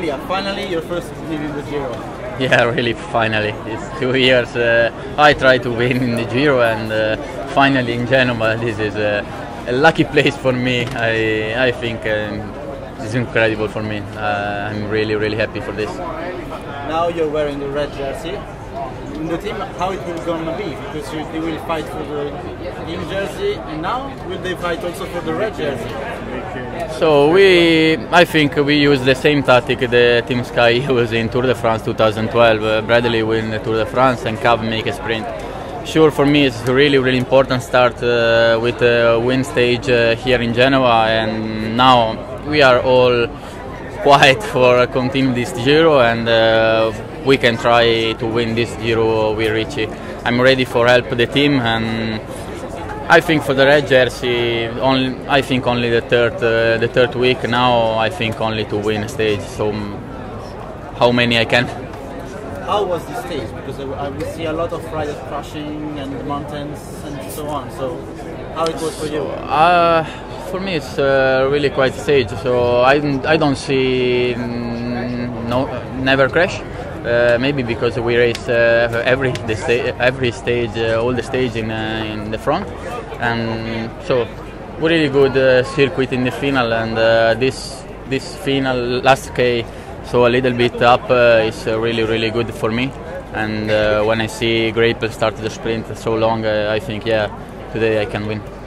Elia, finally your first win in the Giro. Yeah, really, finally. It's two years. Uh, I tried to win in the Giro, and uh, finally in Genoa, this is a, a, lucky place for me. I, I think um, it's incredible for me. Uh, I'm really, really happy for this. Now you're wearing the red jersey. In the team, how it will gonna be? Because you, they will fight for the green jersey, and now will they fight also for the red jersey? So we, I think we use the same tactic the Team Sky used in Tour de France 2012. Uh, Bradley win the Tour de France and Cav make a sprint. Sure, for me it's really, really important start uh, with a win stage uh, here in Genoa, and now we are all quiet for continue this Giro, and uh, we can try to win this Giro with Richie. I'm ready for help the team and I think for the red jersey, only I think only the third uh, the third week. Now I think only to win a stage. So how many I can. How was the stage? Because I, we see a lot of riders crashing and mountains and so on. So how it was for you? Uh, for me, it's uh, really quite stage. So I I don't see mm, no never crash. Uh, maybe because we race uh, every sta- every stage, uh, all the stage in uh, in the front, and so really good uh, circuit in the final. And this this final last K, so a little bit up, is really really good for me. And when I see Greipel start the sprint so long, I think yeah, today I can win.